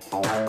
Para